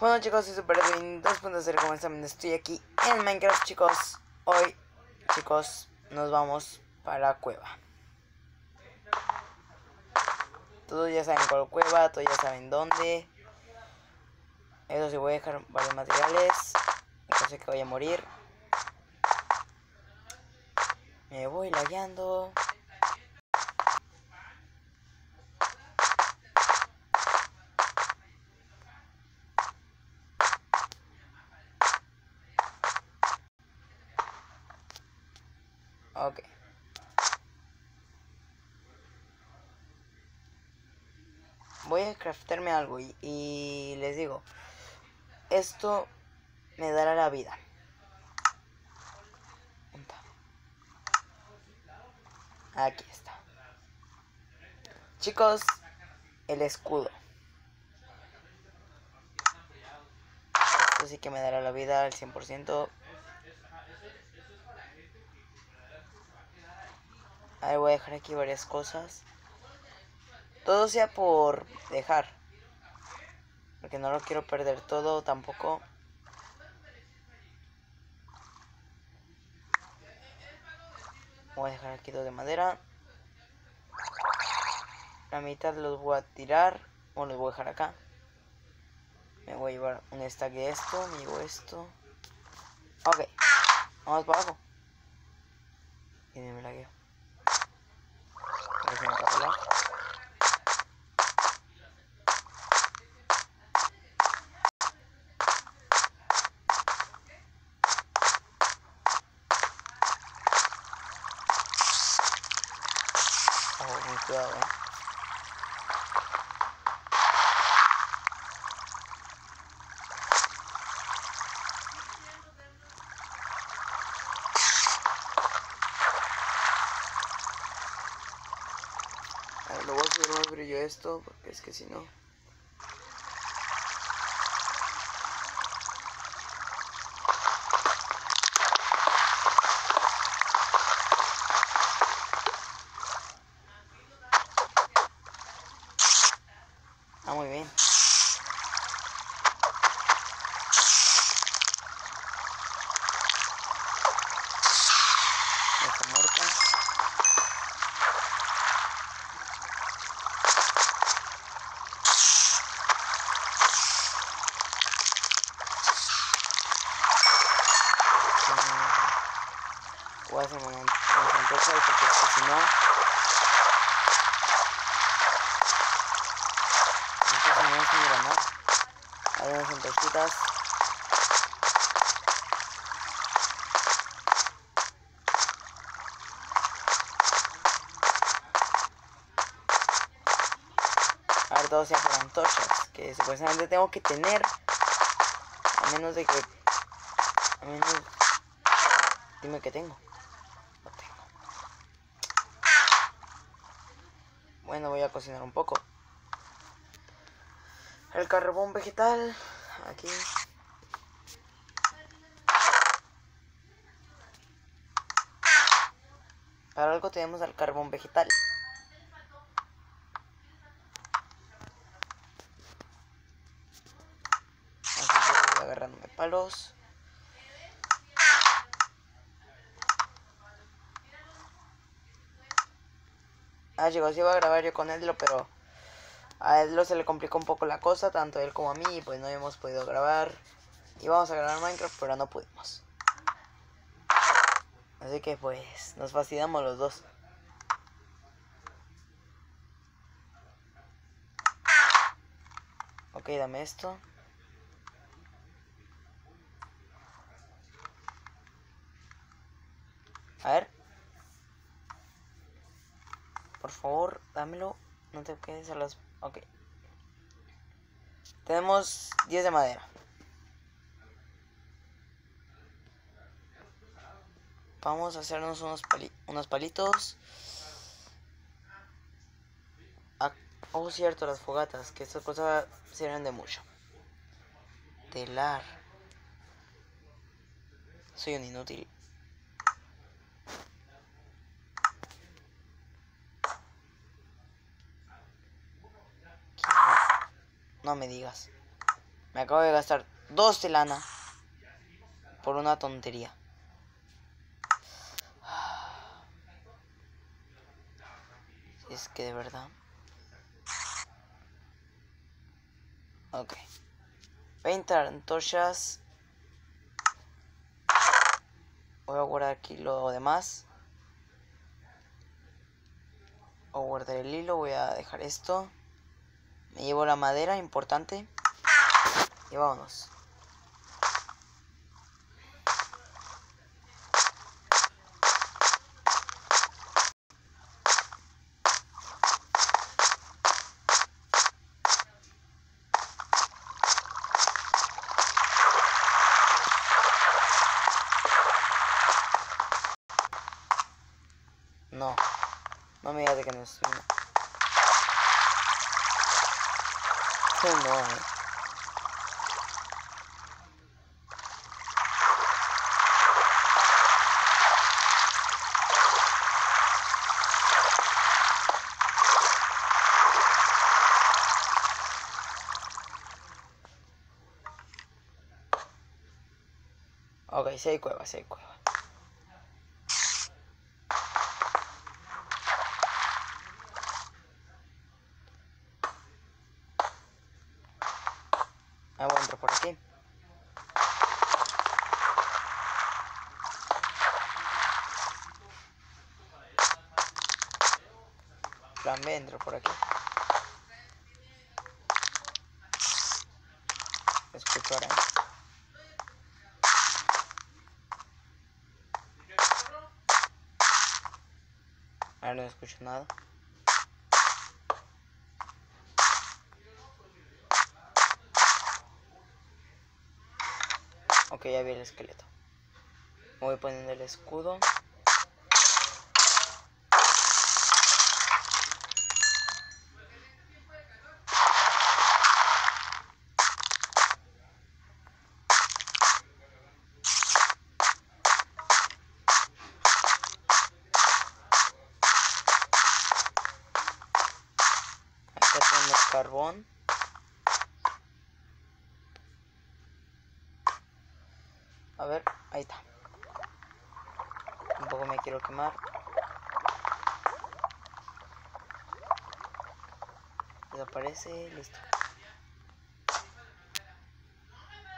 Bueno chicos, soy Super Edwin 2.0 como están, estoy aquí en Minecraft chicos. Hoy chicos nos vamos para la cueva. Todos ya saben cuál cueva, todos ya saben dónde. Eso sí voy a dejar varios materiales. No sé que voy a morir. Me voy lagueando Ok. Voy a craftarme algo y, les digo, esto me dará la vida. Aquí está. Chicos, el escudo. Esto sí que me dará la vida al 100%. A voy a dejar aquí varias cosas. Todo sea por dejar. Porque no lo quiero perder todo tampoco. Voy a dejar aquí dos de madera. La mitad los voy a tirar. O los voy a dejar acá. Me voy a llevar un stack de esto. Me llevo esto. Ok. Vamos para abajo. Y me la guío. presentación esto, porque es que si no... Ah, muy bien. está muerta. Voy a hacer una, una porque es que si no... sin ganar. Hay unas entositas. A ver, todo sea por antorchas. Supuestamente tengo que tener. A menos de que. Dime que tengo. Tengo. Bueno, voy a cocinar un poco. El carbón vegetal. Aquí. Para algo tenemos el carbón vegetal. Así voy Ah, chicos, iba a grabar yo con él, pero a él se le complicó un poco la cosa, tanto él como a mí, y pues no hemos podido grabar. Y vamos a grabar Minecraft, pero no pudimos. Así que pues nos fastidiamos los dos. Ok, dame esto. A ver. Por favor, dámelo. No te quedes a las Ok. Tenemos 10 de madera. Vamos a hacernos unos, unos palitos. Ah, oh, cierto, las fogatas, que estas cosas sirven de mucho. Telar. Soy un inútil. No me digas. Me acabo de gastar dos de lana por una tontería. Es que de verdad. Ok. 20 antorchas. Voy a guardar aquí lo demás. A guardar el hilo. Voy a dejar esto. Me llevo la madera, importante. Y vámonos. No. No me digas que no estoy. No, no, eh. Ok, si hay cueva, si hay cueva. Ah, voy a entrar por aquí. Plan B, entro por aquí. Escucho arañas. Ahora no escucho nada. Ok, ya vi el esqueleto. Voy poniendo el escudo. Acá A ver, ahí está. Un poco me quiero quemar. Desaparece, listo.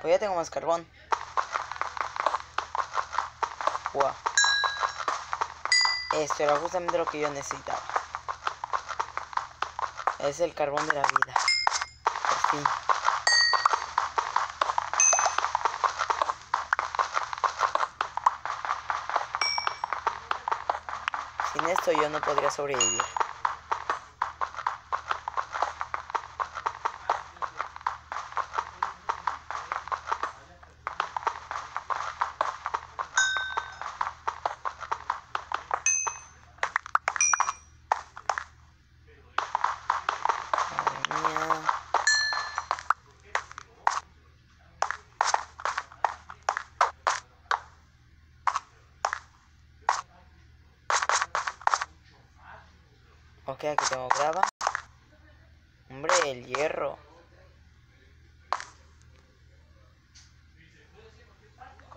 Pues ya tengo más carbón. Wow. Esto era justamente lo que yo necesitaba. Es el carbón de la vida. Por fin. Sin esto yo no podría sobrevivir. Ok, aquí tengo grava. Hombre, el hierro.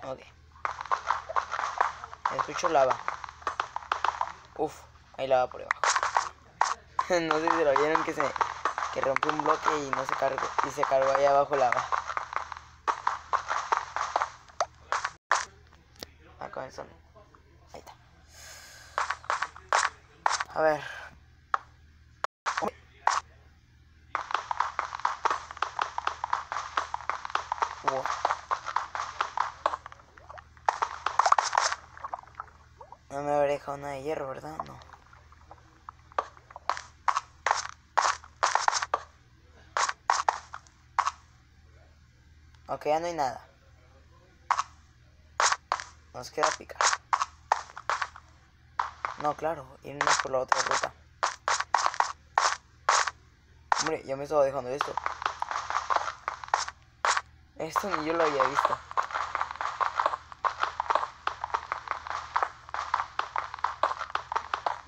Ok. Escucho lava. Uf, hay lava por debajo. no sé si lo vieron que se que rompió un bloque y no se cargó y se cargó ahí abajo lava. Son. Ahí está. A ver. Wow. No me habré dejado nada de hierro, ¿verdad? No. Ok, ya no hay nada. Nos queda picar. No, claro, irnos por la otra ruta. Hombre, ya me estaba dejando esto. Esto ni yo lo había visto.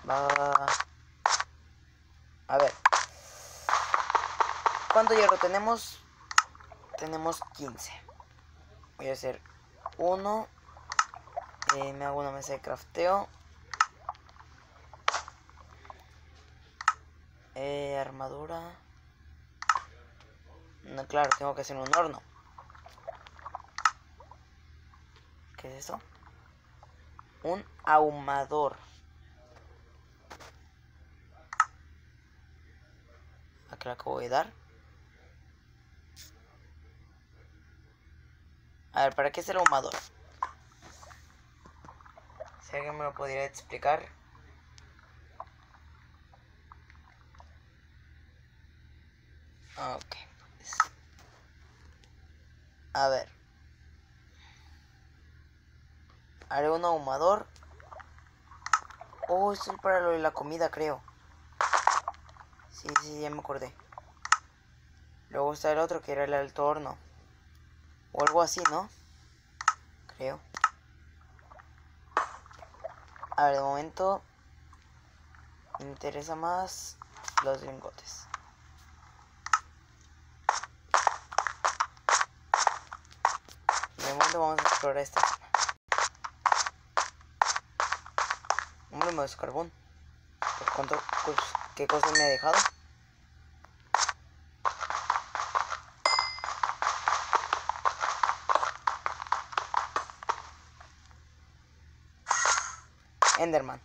Va. A ver. ¿Cuánto hierro tenemos? Tenemos 15. Voy a hacer uno. Eh, me hago una mesa de crafteo. Eh, armadura. No, claro, tengo que hacer un horno. ¿Qué es eso? Un ahumador. Aquí lo acabo de dar. A ver, ¿para qué es el ahumador? Si alguien me lo podría explicar. Ok, pues. A ver. Haré un ahumador. Oh, esto es para lo de la comida, creo. Sí, sí, ya me acordé. Luego está el otro que era el alto horno. O algo así, ¿no? Creo. A ver, de momento me interesa más los lingotes. De momento vamos a explorar esta zona. Hombre, me carbón. ¿Por cuánto, pues, ¿Qué cosas me ha dejado? Enderman.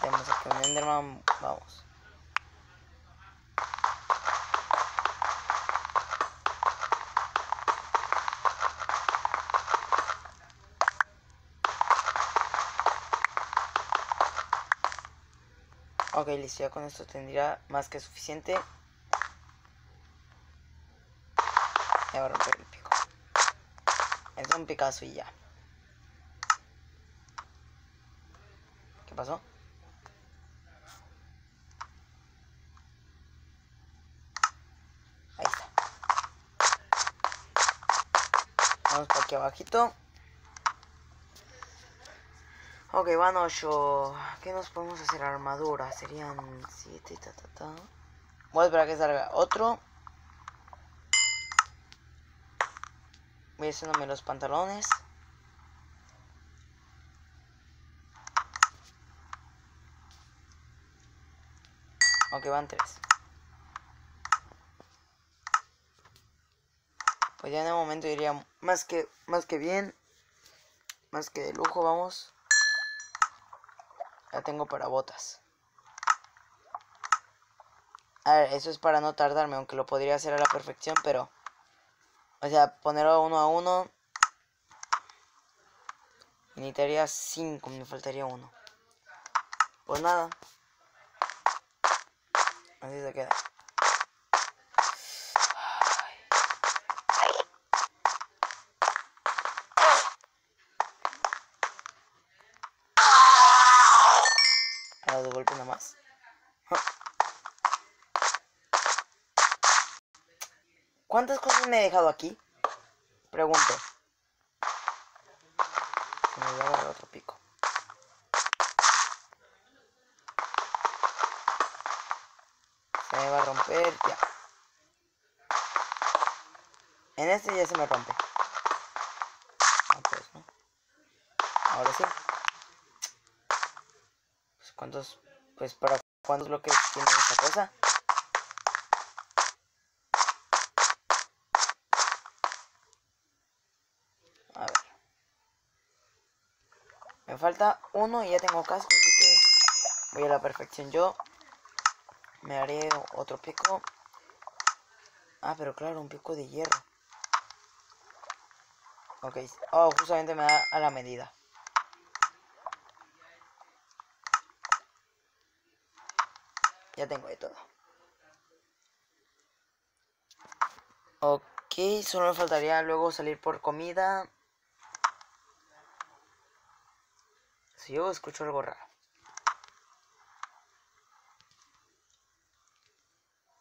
Tenemos aquí un Enderman. Vamos. Ok, listo, ya con esto tendría más que suficiente. Ya va a romper el pico. Es un Picasso y ya. ¿Qué pasó? Ahí está. Vamos por aquí abajito. Ok, van 8. ¿Qué nos podemos hacer? Armadura. Serían 7. Ta, ta, ta. Voy a esperar a que salga otro. Voy haciéndome los pantalones. Ok, van 3. Pues ya en el momento diría más que, más que bien. Más que de lujo, vamos. Ya tengo para botas. A ver, eso es para no tardarme, aunque lo podría hacer a la perfección, pero... O sea, ponerlo uno a uno... Necesitaría cinco, me faltaría uno. Pues nada. Así se queda. ¿Cuántas cosas me he dejado aquí? Pregunto. Se me voy a agarrar otro pico. Se me va a romper ya. En este ya se me rompe. Ah, pues, ¿no? Ahora sí. ¿Cuántos, pues para cuántos bloques tiene esta cosa? A ver. Me falta uno y ya tengo casco, así que voy a la perfección. Yo me haré otro pico. Ah, pero claro, un pico de hierro. Ok. Oh, justamente me da a la medida. Ya tengo de todo. Ok, solo me faltaría luego salir por comida. Si yo escucho algo raro.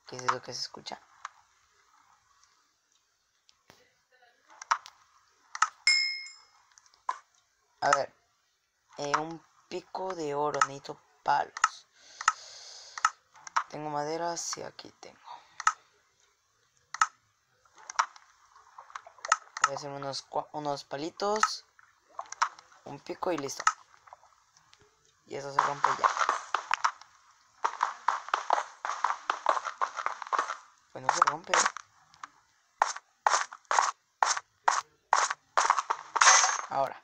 ¿Qué es eso que se escucha? A ver. Eh, un pico de oro. Necesito palos. Tengo madera. Sí, aquí tengo. Voy a hacer unos, unos palitos. Un pico y listo. Y eso se rompe ya. Pues no se rompe. Ahora.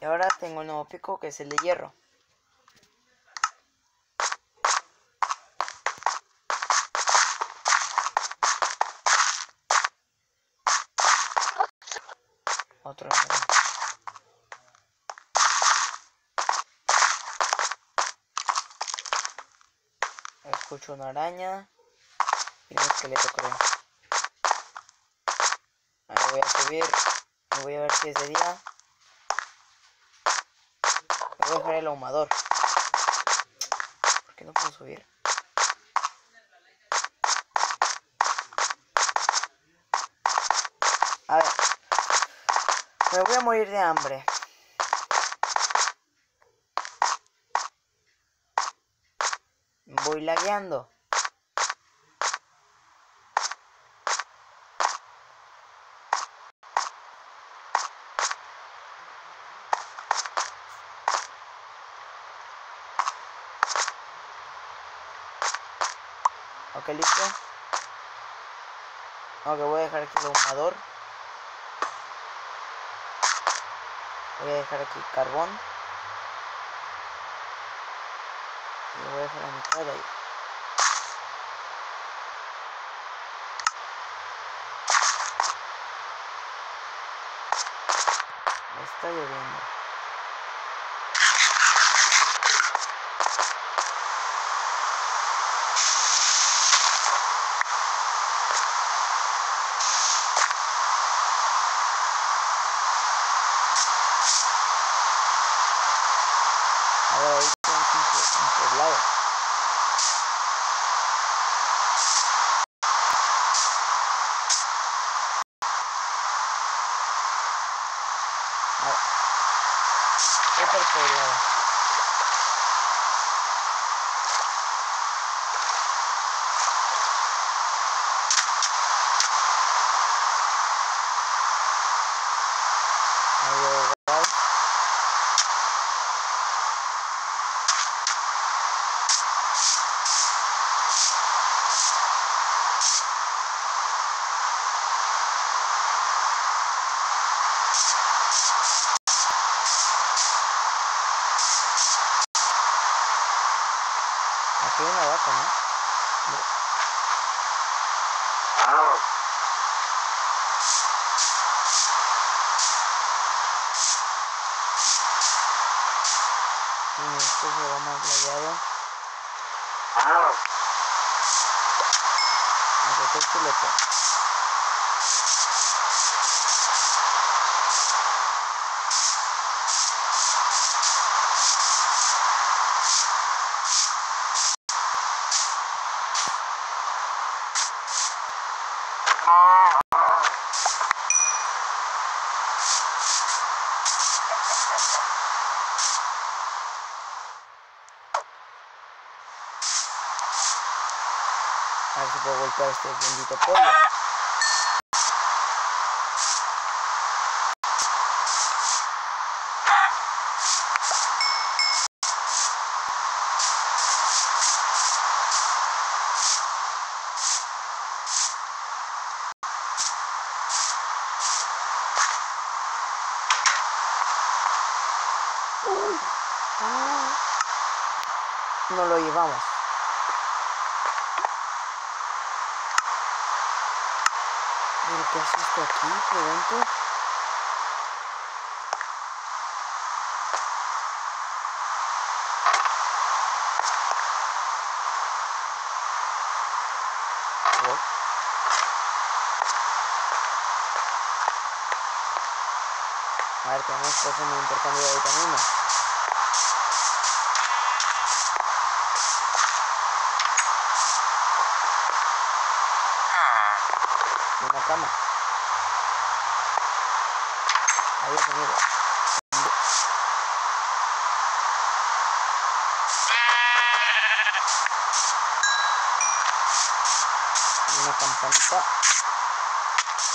Y ahora tengo un nuevo pico que es el de hierro. Otro. Una araña y un esqueleto creo. Ahora voy a subir. Voy a ver si es de día. Voy a dejar el ahumador. ¿Por qué no puedo subir? A ver. Me voy a morir de hambre. Voy lagueando. Ok, listo. Ok, voy a dejar aquí el ahumador. Voy a dejar aquí carbón. Voy a la mitad de ahí. Está lloviendo. Aquí golpear este bendito pollo. No lo llevamos. ¿Pero qué aquí? Pregunto. A ver, tenemos que hacer un intercambio de vitaminas. Campanita.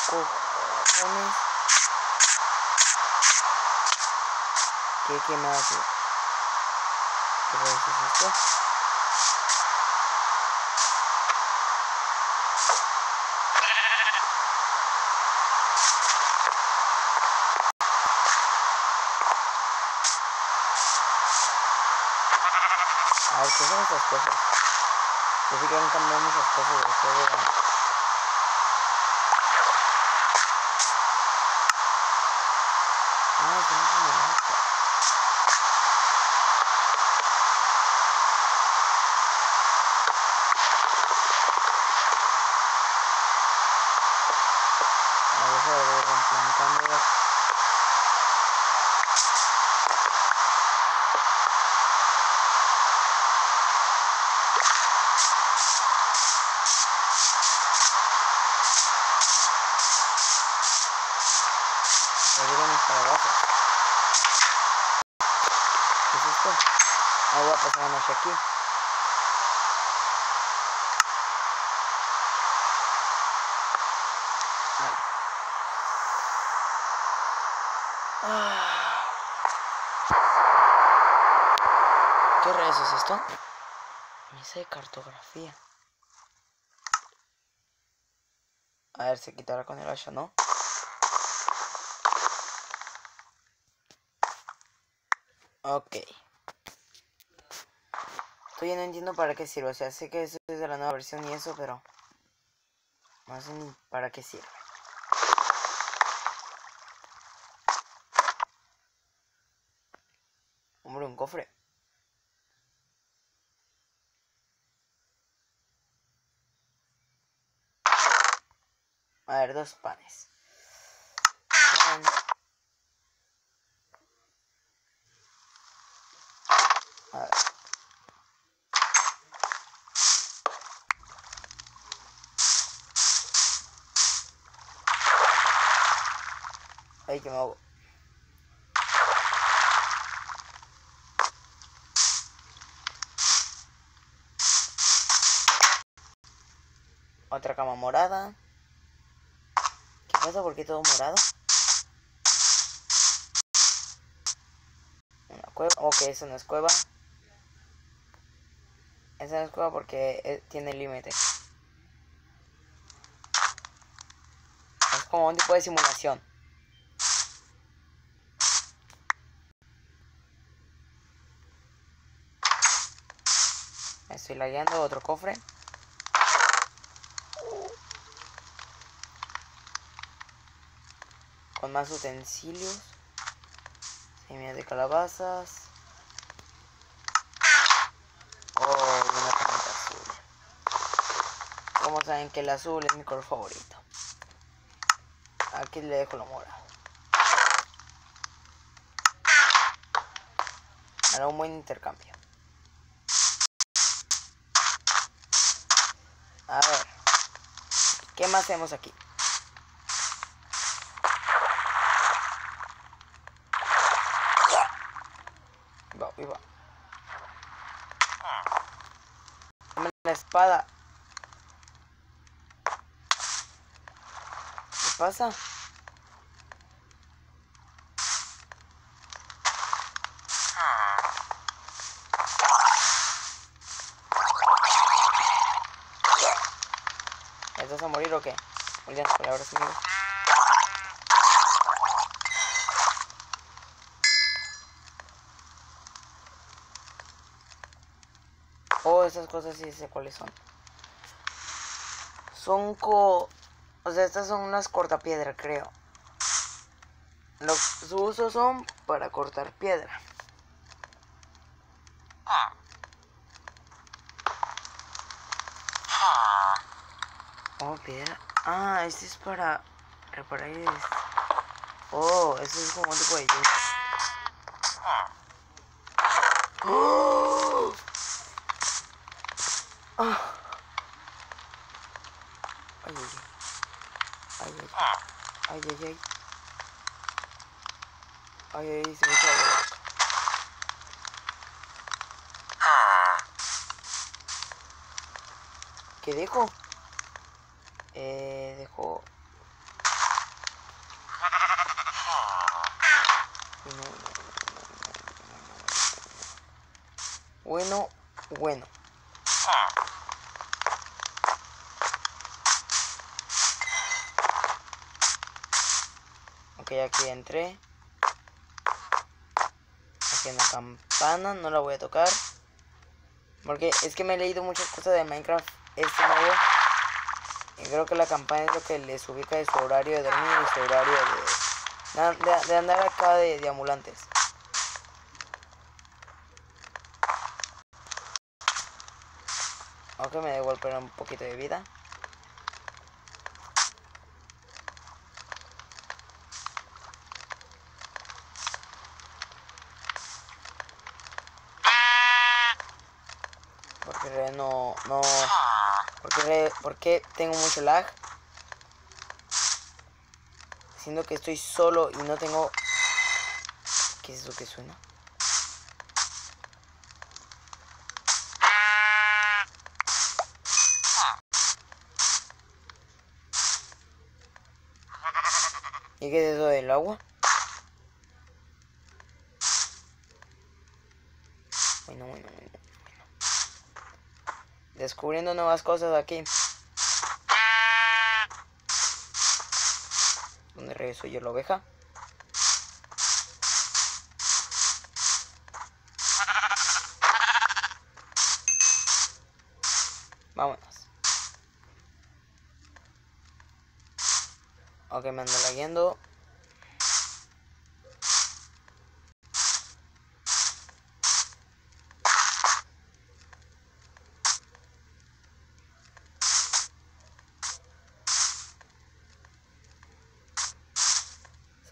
Cojones. ¿Qué, qué me hace? ¿Qué es esto? A ver, ¿qué estas cosas? Yo sí que han cambiado muchas cosas del juego. Ah, voy a pasar la noche aquí. ¿Qué rayos es esto? Mesa de cartografía. A ver, se quitará con el hacha, ¿no? Ok. Estoy no entiendo para qué sirve. O sea, sé que eso es de la nueva versión y eso, pero... No sé ni para qué sirve. Hombre, un cofre. A ver, dos panes. Pan. A ver. Ay, que me hago. Otra cama morada. ¿Qué pasa? ¿Por qué todo morado? Una cueva. Ok, eso no es cueva. Esa no es cueva porque eh, tiene límite. Es como un tipo de simulación. Me estoy lagueando otro cofre. Con más utensilios. Semillas de calabazas. Oh, una camita azul. Como saben que el azul es mi color favorito. Aquí le dejo lo morado. Hará un buen intercambio. A ver. ¿Qué más hacemos aquí? Va, ahí va. Dame la espada. ¿Qué pasa? ¿Estás a morir o qué? Palabras. Oh, esas cosas sí sé cuáles son. Son co... O sea, estas son unas cortapiedra, creo. Los su uso son para cortar piedra. Oh, piedra. Ah, este es para reparar. Oh, eso es como un tipo de. ¡Oh! Ah. Ay, ay, ay. Ay, ay, ay. Ay, ay, ay. Se me boca. ¿Qué dijo? Eh, dejo... Bueno, bueno. Ok, aquí entré. Aquí en la campana, no la voy a tocar. Porque es que me he leído muchas cosas de Minecraft este nuevo. Creo que la campana es lo que les ubica de su horario de dormir y su horario de, de, andar acá de, de ambulantes. Ok, me devuelven un poquito de vida. Porque no, no, porque, porque tengo mucho lag. Siendo que estoy solo y no tengo... ¿Qué es eso que suena? ¿Y qué es del agua? Bueno, bueno, bueno. Descubriendo nuevas cosas aquí. ¿Dónde regreso yo la oveja? Vámonos. Ok, me ando lagueando.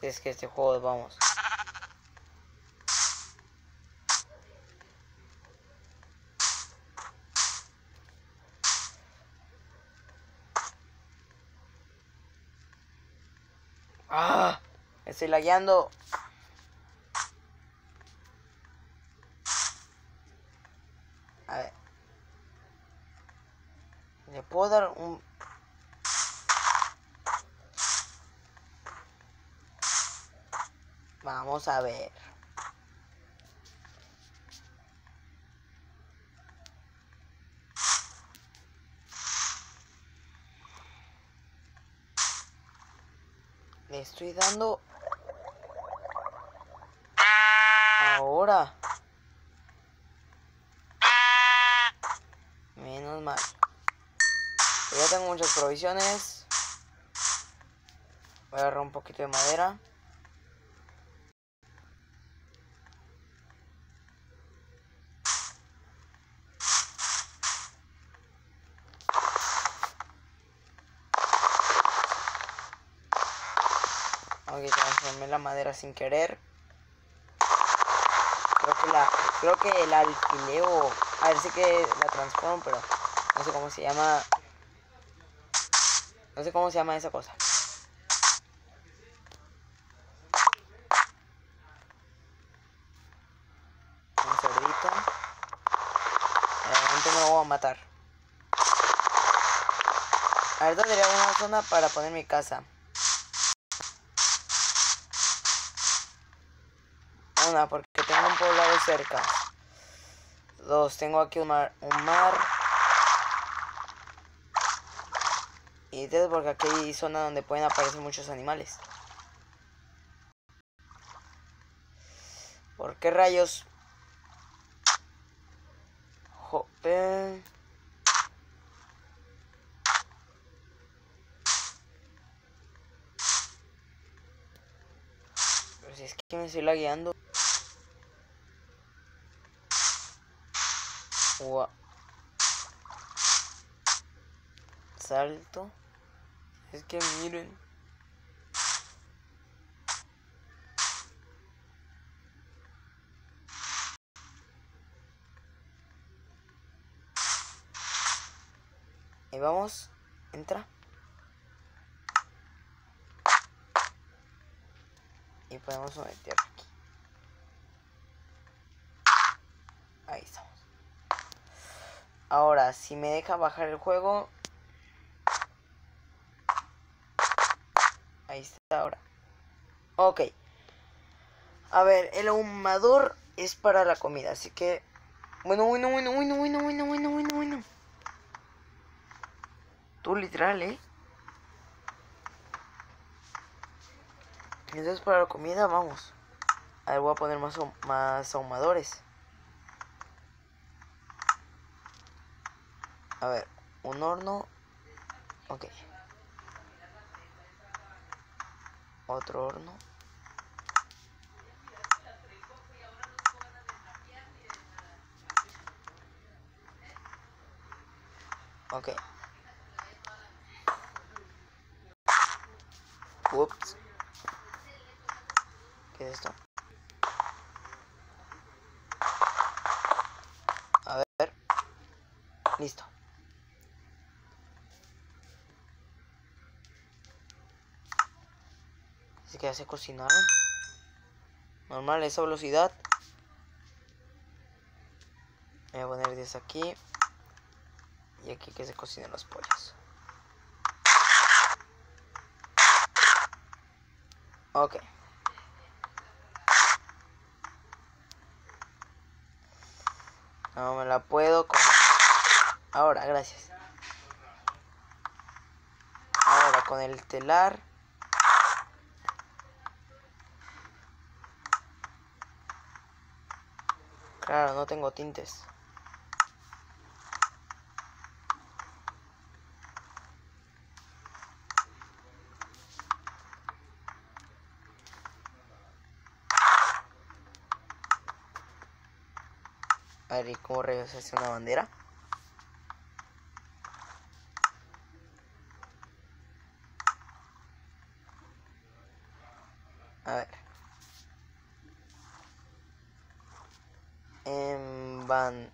Es que este juego vamos. ¡Ah! Estoy lagueando. A ver. ¿Le puedo dar un Vamos a ver. Ahora. Menos mal. Ya tengo muchas provisiones. Voy a agarrar un poquito de madera. Ok, transformé la madera sin querer. Creo que la. Creo que el alfileo. A ver si que la transformo, pero no sé cómo se llama. No sé cómo se llama esa cosa. Un cerdito. Realmente me lo voy a matar. A ver, tendría una zona para poner mi casa. Porque tengo un poblado cerca. Dos, tengo aquí un mar. Un mar. Y tres, porque aquí hay zona donde pueden aparecer muchos animales. ¿Por qué rayos? Jope. Pero si es que me estoy lagueando. Salto. Es que miren. Y vamos. Entra. Y podemos meter aquí. Ahí estamos. Ahora, si me deja bajar el juego... Ahí está ahora. Ok. A ver, el ahumador es para la comida, así que... Bueno, bueno, bueno, bueno, bueno, bueno, bueno, bueno, bueno. Tú literal, ¿eh? Entonces para la comida, vamos. A ver, voy a poner más, más ahumadores. A ver, un horno. Ok. Otro horno. Ok. Ups. ¿Qué es esto? A ver. Listo. Que ya se cocinaron. Normal, esa velocidad. Voy a poner 10 aquí. Y aquí que se cocinen los pollos. Ok. No me la puedo con... Ahora, gracias. Ahora con el telar. Claro, no tengo tintes. A ver, ¿y cómo regresas una bandera? A ver. En van...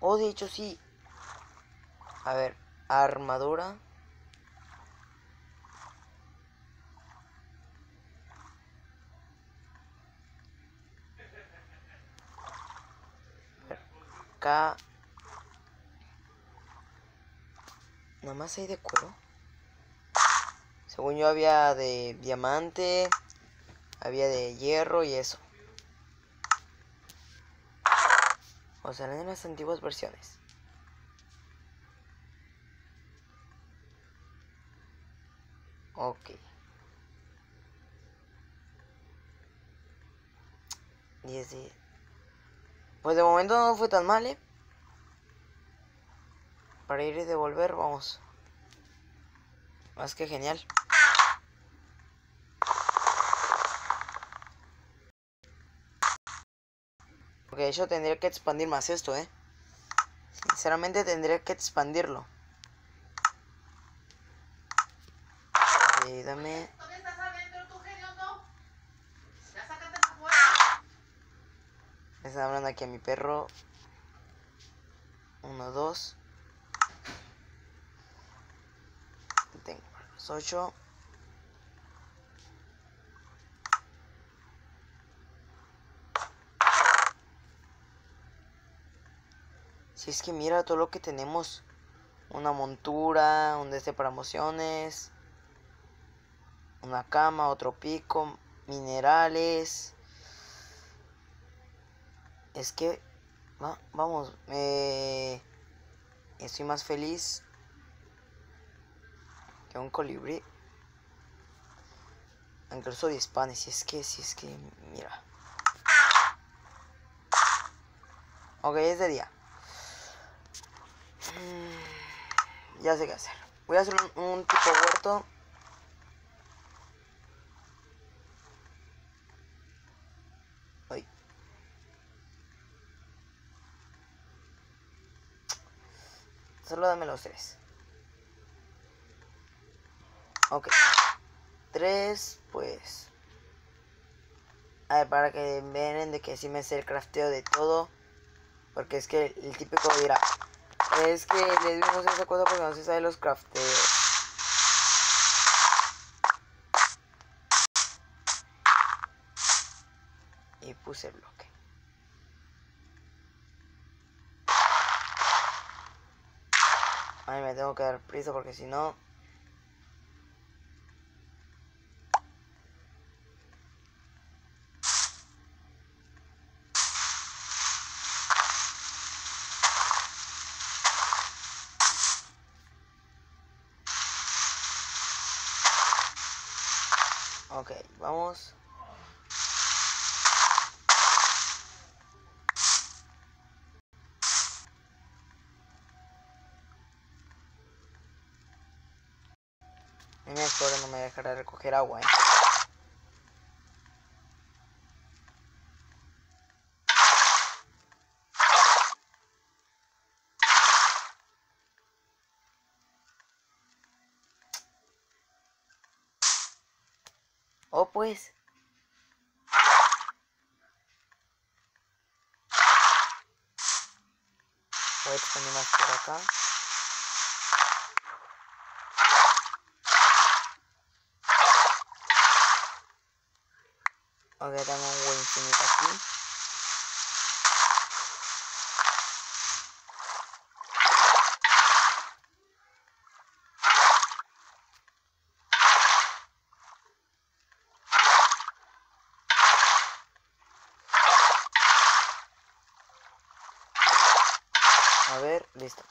Oh, de hecho sí. A ver, armadura. acá... Nada más hay de cuero. Según yo había de diamante, había de hierro y eso. O sea, en las antiguas versiones. Ok. 10 10. Pues de momento no fue tan mal, ¿eh? Para ir y devolver, vamos. Más que genial. Porque hecho tendría que expandir más esto, ¿eh? Sinceramente tendría que expandirlo. Ok, dame... Me están hablando aquí a mi perro. Uno, dos. Tengo los ocho. Si es que mira todo lo que tenemos. Una montura, un desde para mociones. Una cama, otro pico, minerales es que, vamos, eh, estoy más feliz que un colibrí. Incluso de hispanes, si es que, si es que, mira. Ok, es de día. Ya sé qué hacer. Voy a hacer un tipo huerto Solo dame los tres. Ok. Tres, pues... A para que vean de que sí me sé el crafteo de todo. Porque es que el típico dirá... Es que le dimos esa cosa porque no se sabe los crafteos. Y puse el bloque. Ay, me tengo que dar prisa porque si no... Ok, vamos. Mi explorer no me dejará recoger agua, eh. Pues. Voy a expandir más por acá. Ok, tengo un buen infinito aquí. A ver, listo.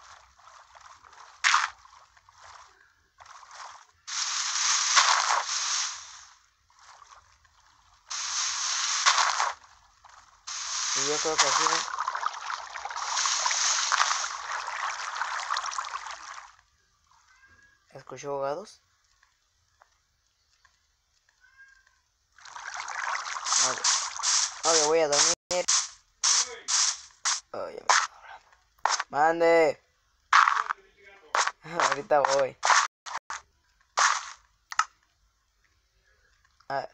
Y yo creo que así, ¿no? ¿Escucho ahogados? Ok. Ok, voy a dormir. Oh, ya me está hablando. Mande. Ahorita voy. A ver.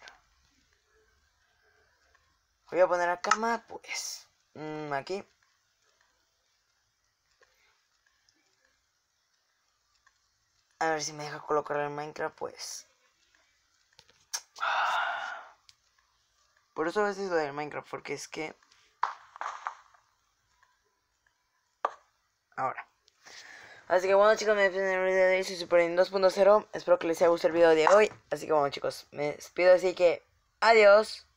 Voy a poner la cama, pues. mm, aquí. A ver si me deja colocar el Minecraft, pues. Por eso a veces lo del Minecraft, porque es que... Ahora. Así que bueno chicos, me despido en el video de Super 2.0. Espero que les haya gustado el video de hoy. Así que bueno chicos, me despido así que... Adiós.